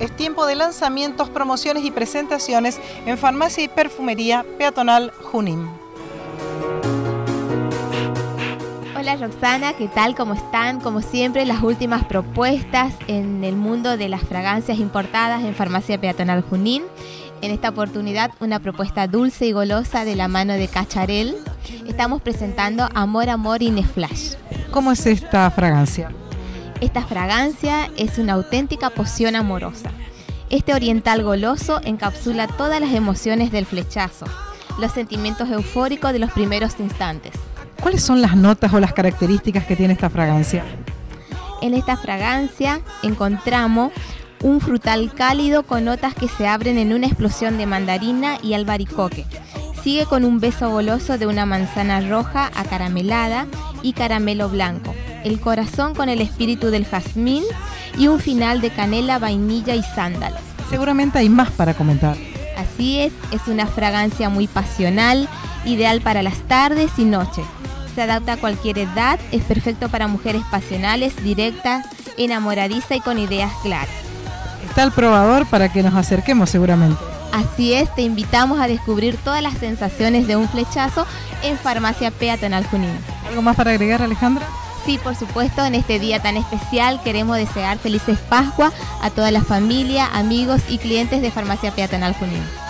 Es tiempo de lanzamientos, promociones y presentaciones en Farmacia y Perfumería Peatonal Junín. Hola Roxana, ¿qué tal? ¿Cómo están? Como siempre, las últimas propuestas en el mundo de las fragancias importadas en Farmacia Peatonal Junín. En esta oportunidad, una propuesta dulce y golosa de la mano de Cacharel. Estamos presentando Amor, Amor y Neflash. ¿Cómo es esta fragancia? Esta fragancia es una auténtica poción amorosa. Este oriental goloso encapsula todas las emociones del flechazo, los sentimientos eufóricos de los primeros instantes. ¿Cuáles son las notas o las características que tiene esta fragancia? En esta fragancia encontramos un frutal cálido con notas que se abren en una explosión de mandarina y albaricoque. Sigue con un beso goloso de una manzana roja acaramelada y caramelo blanco. El corazón con el espíritu del jazmín y un final de canela, vainilla y sándalo. Seguramente hay más para comentar. Así es, es una fragancia muy pasional, ideal para las tardes y noches se adapta a cualquier edad, es perfecto para mujeres pasionales, directas, enamoradiza y con ideas claras. Está el probador para que nos acerquemos seguramente. Así es, te invitamos a descubrir todas las sensaciones de un flechazo en Farmacia Peatonal Junín. ¿Algo más para agregar, Alejandra? Sí, por supuesto, en este día tan especial queremos desear felices Pascua a toda la familia, amigos y clientes de Farmacia Peatonal Junín.